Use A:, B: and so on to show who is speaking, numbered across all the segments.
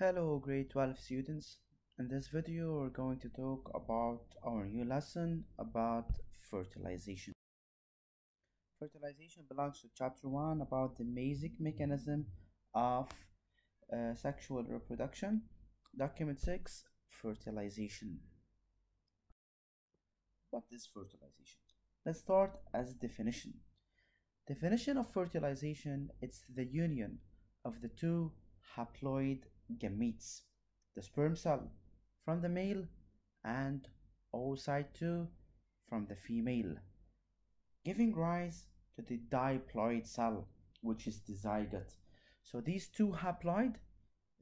A: Hello grade 12 students. In this video we're going to talk about our new lesson about fertilization. Fertilization belongs to chapter 1 about the basic mechanism of uh, sexual reproduction. Document 6 Fertilization. What is fertilization? Let's start as a definition. Definition of fertilization it's the union of the two haploid gametes, the sperm cell from the male and oocyte 2 from the female, giving rise to the diploid cell, which is the zygote. So these two haploid,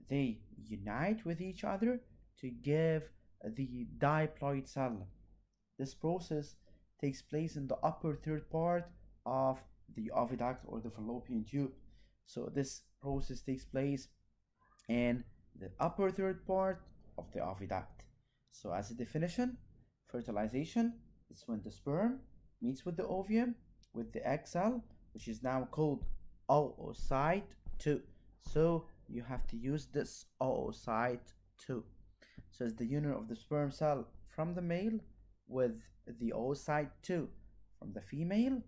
A: they unite with each other to give the diploid cell. This process takes place in the upper third part of the oviduct or the fallopian tube. So this process takes place in the upper third part of the oviduct. So as a definition, fertilization is when the sperm meets with the ovum with the egg cell, which is now called oocyte 2. So you have to use this oocyte 2. So it's the union of the sperm cell from the male with the oocyte 2 from the female.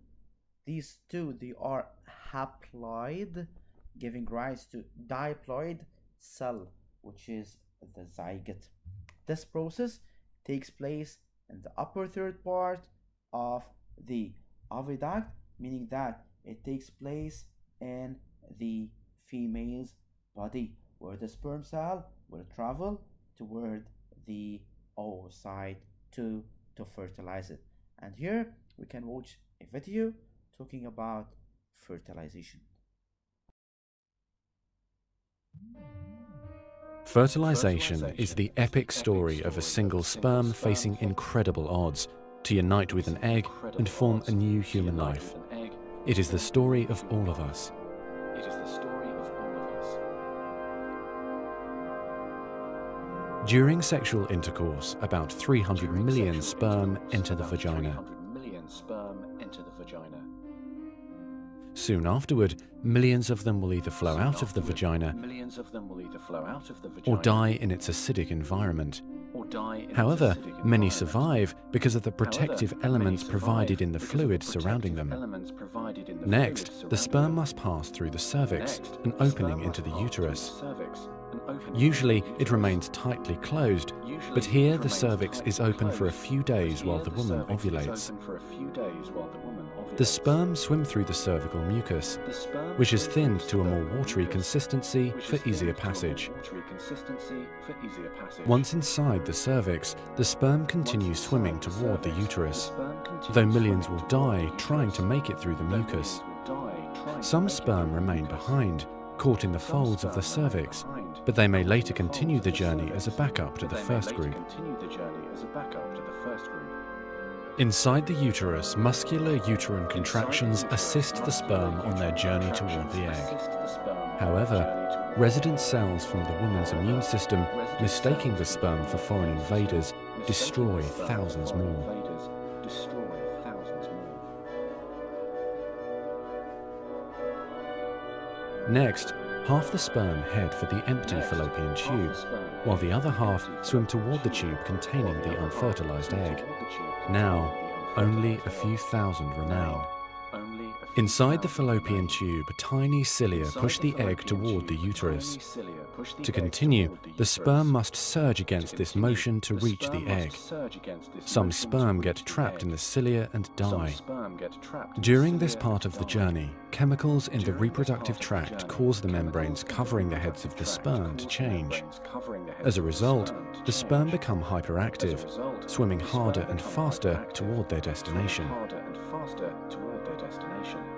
A: These two, they are haploid, giving rise to diploid cell, which is the zygote. This process takes place in the upper third part of the oviduct, meaning that it takes place in the female's body, where the sperm cell will travel toward the oocyte to, to fertilize it. And here we can watch a video talking about fertilization.
B: Fertilization is the epic story of a single sperm facing incredible odds to unite with an egg and form a new human life. It is the story of all of us. During sexual intercourse, about 300 million sperm enter the vagina. Soon afterward, millions of them will either flow out of the vagina or die in its acidic environment. However, many survive because of the protective elements provided in the fluid surrounding them. Next, the sperm must pass through the cervix, an opening into the uterus. Usually, it remains tightly closed, but here the cervix is open for a few days while the woman ovulates. The sperm swim through the cervical mucus, which is thinned to a more watery consistency for easier passage. Once inside the cervix, the sperm continues swimming toward the uterus, though millions will die trying to make it through the mucus. Some sperm remain behind, caught in the folds of the cervix, but they may later continue the journey as a backup to the first group. Inside the uterus, muscular uterine contractions assist the sperm on their journey toward the egg. However, resident cells from the woman's immune system, mistaking the sperm for foreign invaders, destroy thousands more. Next, half the sperm head for the empty fallopian tube, while the other half swim toward the tube containing the unfertilized egg. Now, only a few thousand remain. Inside the fallopian tube, tiny cilia push the egg toward the uterus. To continue, the sperm must surge against this motion to reach the egg. Some sperm get trapped in the cilia and die. During this part of the journey, chemicals in the reproductive tract cause the membranes covering the heads of the sperm to change. As a result, the sperm become hyperactive, swimming harder and faster toward their destination.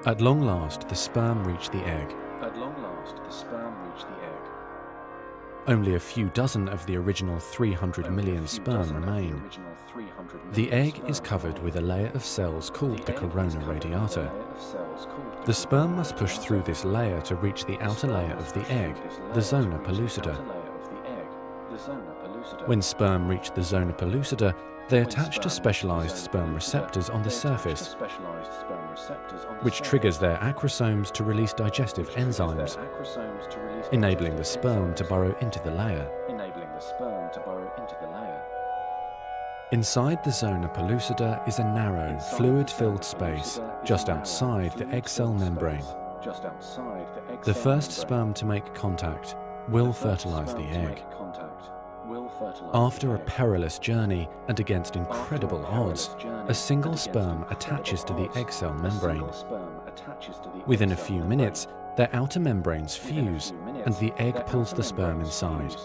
B: At long last, the sperm reach the egg.
C: At long last, the sperm reach the egg.
B: Only a few dozen of the original 300 million sperm remain. The egg is covered with a layer of cells called the corona radiata. The sperm must push through this layer to reach the outer layer of the egg, the zona pellucida. When sperm reach the zona pellucida, They attach to specialized sperm receptors on the surface, which triggers their acrosomes to release digestive enzymes, enabling the sperm to burrow into the layer. Inside the zona pellucida is a narrow, fluid-filled space just outside the egg cell membrane.
C: the
B: first sperm to make contact will fertilize the egg.
C: Make contact will fertilize
B: After a perilous journey and against incredible odds, a single sperm attaches to the egg cell membrane.
C: single sperm attaches to the
B: Within a few minutes, their outer membranes fuse and the egg pulls the sperm inside.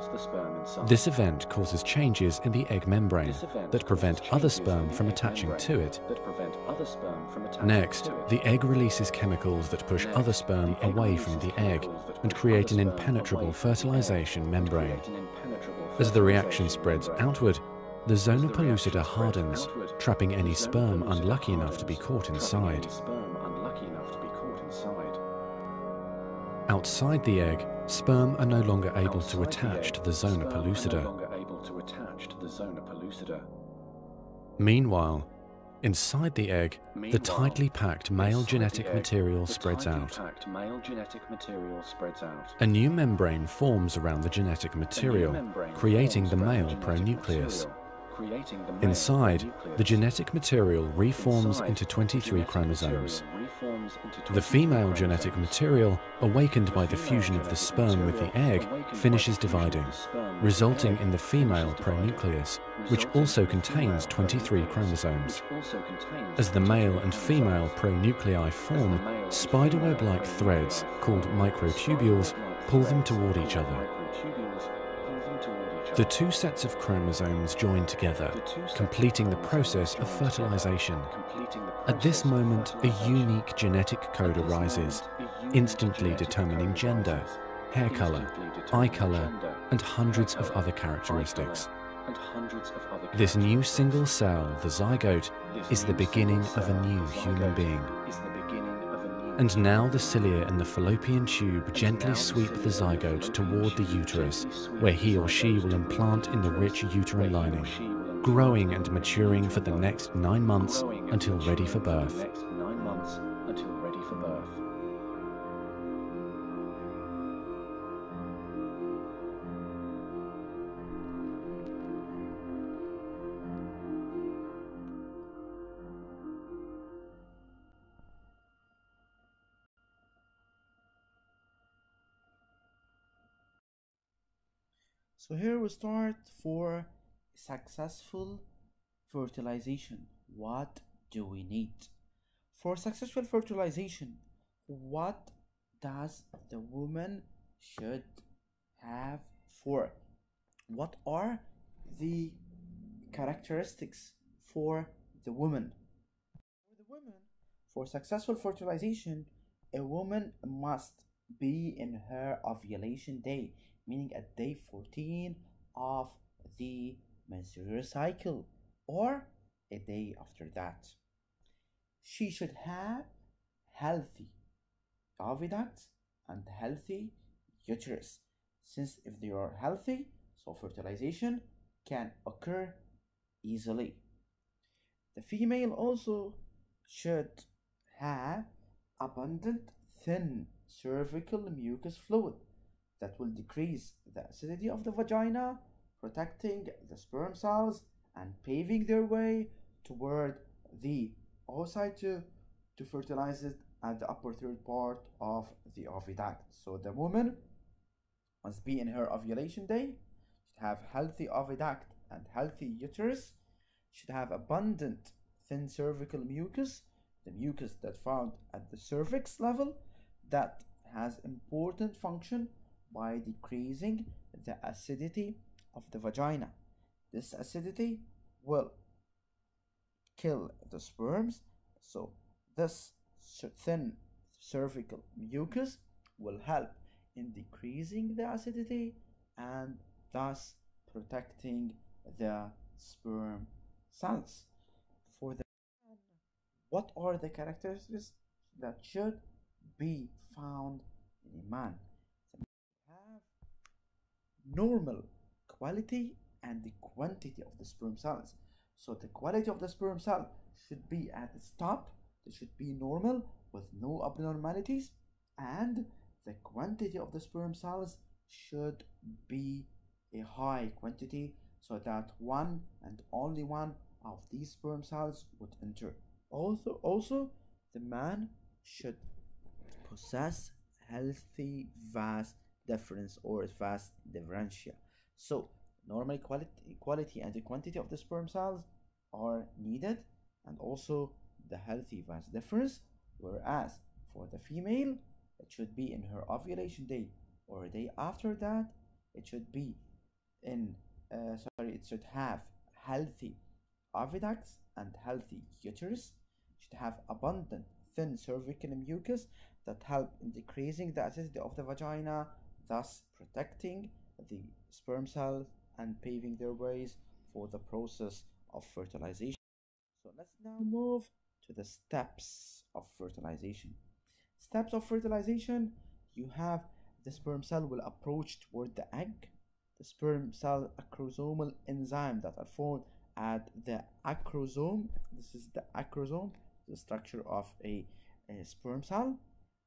C: Fuse, the egg pulls the sperm inside.
B: This event causes changes in the egg membrane that prevent other sperm from attaching to it.
C: That prevent other sperm from attaching
B: Next, the egg releases chemicals that push other sperm away from the egg and create an impenetrable
C: away from the egg
B: fertilization membrane.
C: create an impenetrable
B: As the reaction spreads outward, the zona
C: As the reaction
B: pellucida hardens, trapping any
C: the zona
B: sperm
C: pellucida
B: unlucky enough to be
C: hardens,
B: caught
C: trapping
B: inside.
C: any sperm unlucky enough to be caught inside.
B: Outside the egg, sperm are no longer able to attach to the zona pellucida.
C: longer able to attach to the zona pellucida.
B: Meanwhile, inside the egg, the tightly packed male genetic material spreads out.
C: male genetic material spreads out.
B: A new membrane forms around the genetic material, creating the male pronucleus.
C: Material, creating the
B: Inside, the genetic material reforms into 23 chromosomes.
C: material reforms into
B: The female genetic material, awakened by the fusion of the sperm with the egg, finishes
C: the fusion of
B: dividing,
C: the sperm with the
B: resulting in the female pronucleus, which also contains 23 chromosomes.
C: which also contains
B: As the male and female pronuclei form,
C: male and
B: spiderweb
C: female
B: like threads, called microtubules, pull them toward each other.
C: Microtubules, pull them toward each
B: The two sets of chromosomes join together,
C: The two sets of
B: completing the process of fertilization. At this moment, a unique genetic code arises,
C: moment, a unique
B: instantly determining gender, hair color, eye color, and hundreds of other characteristics.
C: color, and hundreds of other
B: This new single cell, the zygote, is the beginning of a new human being. And now the cilia in the fallopian tube gently sweep the zygote toward the uterus, where he or she will implant in the rich uterine
C: where he or
B: lining,
C: she will implant
B: growing and maturing for
C: the next nine months until ready for birth.
A: So here we start for successful fertilization. What do we need? For successful fertilization, what does the woman should have for what are the characteristics for the woman? For the woman, for successful fertilization, a woman must be in her ovulation day, meaning at day 14 of the menstrual cycle or a day after that. She should have healthy oviduct and healthy uterus. Since if they are healthy, so fertilization can occur easily. The female also should have abundant thin cervical mucus fluid that will decrease the acidity of the vagina, protecting the sperm cells and paving their way toward the oocyte to, to fertilize it at the upper third part of the oviduct. So the woman must be in her ovulation day, should have healthy oviduct and healthy uterus, should have abundant thin cervical mucus, the mucus that found at the cervix level that has important function by decreasing the acidity of the vagina. This acidity will kill the sperms, so this thin cervical mucus will help in decreasing the acidity and thus protecting the sperm cells. For the what are the characteristics that should be found in a man? Normal quality and the quantity of the sperm cells. So the quality of the sperm cell should be at its top, it should be normal with no abnormalities, and the quantity of the sperm cells should be a high quantity so that one and only one of these sperm cells would enter. Also, also the man should possess healthy vas deferens or vas differentia. So normal quality, quality and the quantity of the sperm cells are needed and also the healthy vas deferens whereas for the female it should be in her ovulation day or a day after that it should be in uh, sorry it should have healthy oviducts and healthy uterus should have abundant thin cervical mucus that help in decreasing the acidity of the vagina thus protecting the sperm cells and paving their ways for the process of fertilization. So let's now move to the steps of fertilization. Steps of fertilization you have the sperm cell will approach toward the egg. The sperm cell acrosomal enzyme that are formed at the acrosome this is the acrosome the structure of a, a sperm cell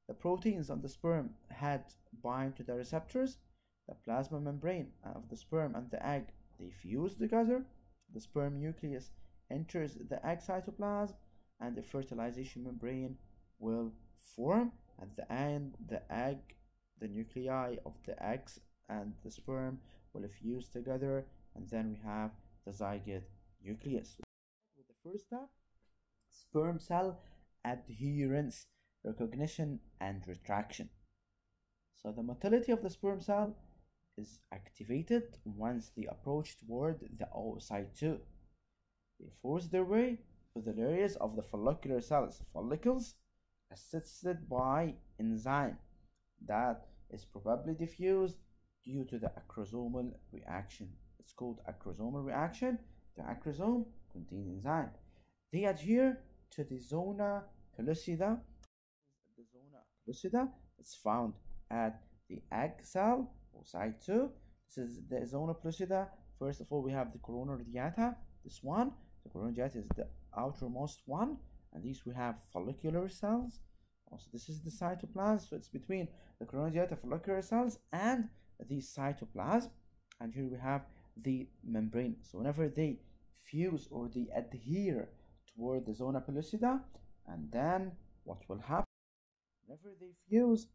A: the proteins on the sperm head bind to the receptors the plasma membrane of the sperm and the egg. They fuse together. The sperm nucleus enters the egg cytoplasm and the fertilization membrane will form at the end. The egg the nuclei of the eggs and the sperm will fuse together and then we have the zygote nucleus. With the first step sperm cell adherence recognition and retraction so the motility of the sperm cell is activated once they approach toward the oocyte 2 they force their way to the areas of the follicular cells follicles assisted by enzyme that is probably diffused due to the acrosomal reaction. It's called acrosomal reaction. The acrosome contains enzyme. They adhere to the zona pellucida. Pellucida is found at the egg cell or site 2. This is the zona pellucida. First of all, we have the corona radiata. This one, the corona radiata is the outermost one. And these we have follicular cells. Also, this is the cytoplasm. So it's between the corona radiata follicular cells and the cytoplasm and here we have the membrane so whenever they fuse or they adhere toward the zona pellucida and then what will happen whenever they fuse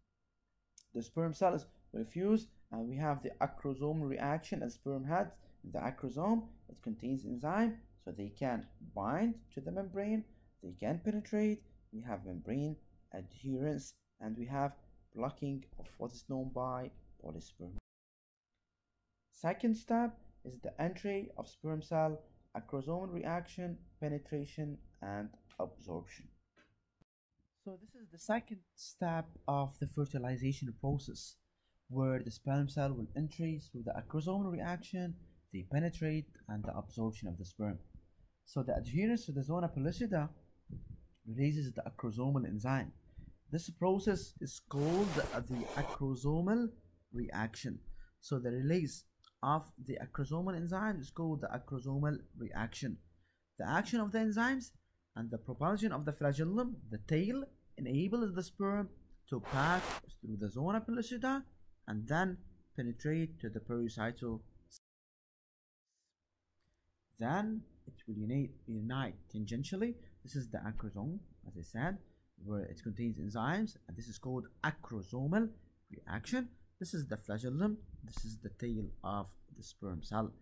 A: the sperm cells will fuse and we have the acrosome reaction as sperm heads the acrosome it contains enzyme so they can bind to the membrane they can penetrate we have membrane adherence and we have blocking of what is known by polysperm. Second step is the entry of sperm cell acrosomal reaction, penetration, and absorption. So this is the second step of the fertilization process where the sperm cell will enter through the acrosomal reaction, they penetrate, and the absorption of the sperm. So the adherence to the zona pellucida releases the acrosomal enzyme. This process is called the acrosomal reaction. So the release of the acrosomal enzyme is called the acrosomal reaction. The action of the enzymes and the propulsion of the flagellum, the tail, enables the sperm to pass through the zona pellucida and then penetrate to the pericycle. Then it will unite, unite tangentially. This is the acrosome, as I said, where it contains enzymes, and this is called acrosomal reaction. This is the flagellum, this is the tail of the sperm cell.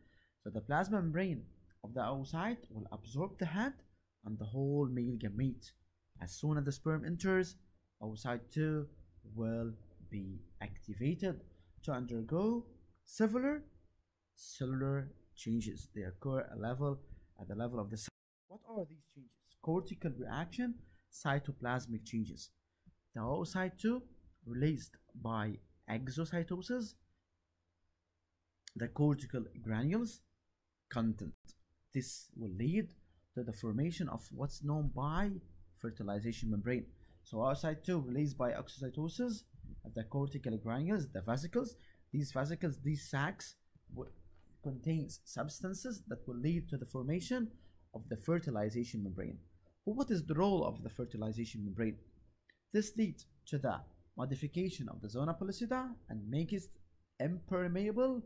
A: So the plasma membrane of the oocyte will absorb the head and the whole male gamete. As soon as the sperm enters, oocyte 2 will be activated to undergo several cellular changes. They occur at level at the level of the cell. What are these changes? Cortical reaction, cytoplasmic changes. The oocyte 2 released by exocytosis, the cortical granules content. This will lead to the formation of what's known by fertilization membrane. So oocyte 2 released by exocytosis, the cortical granules, the vesicles. These vesicles, these sacs, contains substances that will lead to the formation of the fertilization membrane. What is the role of the fertilization membrane? This leads to the modification of the zona pellucida and makes it impermeable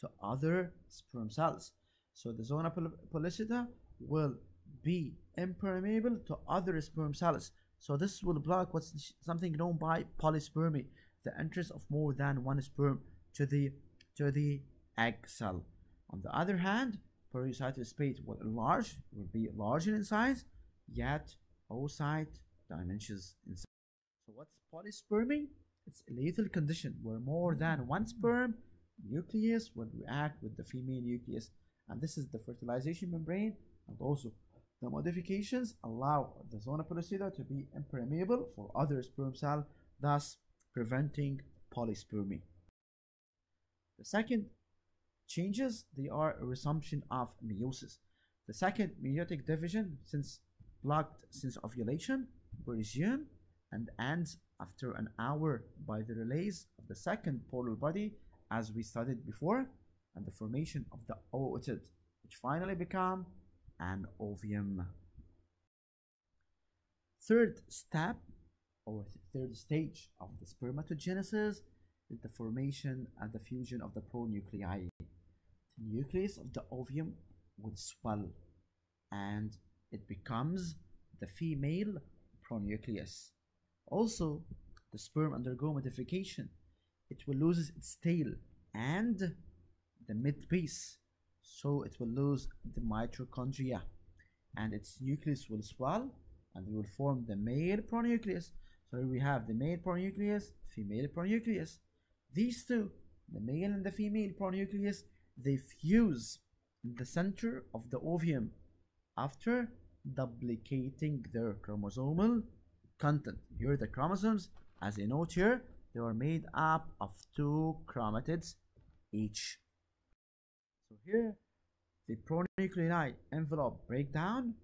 A: to other sperm cells. So the zona pellucida will be impermeable to other sperm cells. So this will block what's something known by polyspermy, the entrance of more than one sperm to the to the egg cell. On the other hand, pericyte space will enlarge, will be larger in size, yet oocyte dimensions in size. So what's polyspermy? It's a lethal condition where more than one sperm nucleus will react with the female nucleus and this is the fertilization membrane and also the modifications allow the zona pellucida to be impermeable for other sperm cell thus preventing polyspermy. The second changes they are a resumption of meiosis. The second meiotic division since blocked since ovulation will resume and ends after an hour by the release of the second polar body as we studied before and the formation of the oocyte which finally become an ovum. Third step or third stage of the spermatogenesis is the formation and the fusion of the pronuclei. The nucleus of the ovum will swell and it becomes the female pronucleus. Also, the sperm undergo modification. It will lose its tail and the midpiece, so it will lose the mitochondria, and its nucleus will swell, and we will form the male pronucleus. So here we have the male pronucleus, female pronucleus. These two, the male and the female pronucleus, they fuse in the center of the ovum after duplicating their chromosomal content. Here are the chromosomes. As a note here, they are made up of two chromatids each. So here, the pronuclei envelope break down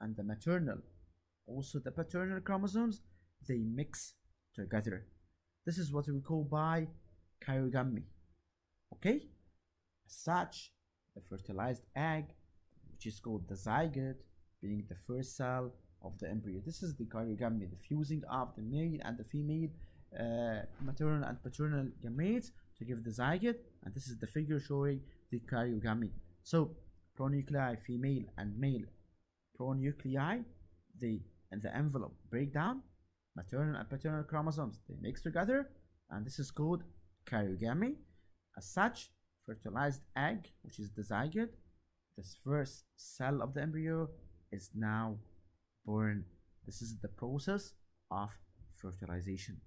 A: and the maternal, also the paternal chromosomes, they mix together. This is what we call by karyogamy. Okay? As such, the fertilized egg, which is called the zygote, being the first cell of the embryo. This is the karyogamy, the fusing of the male and the female uh, maternal and paternal gametes to give the zygote, and this is the figure showing the karyogamy. So, pronuclei, female and male pronuclei, they and the envelope break down, maternal and paternal chromosomes they mix together, and this is called karyogamy As such, fertilized egg, which is the zygote, this first cell of the embryo is now born. This is the process of fertilization.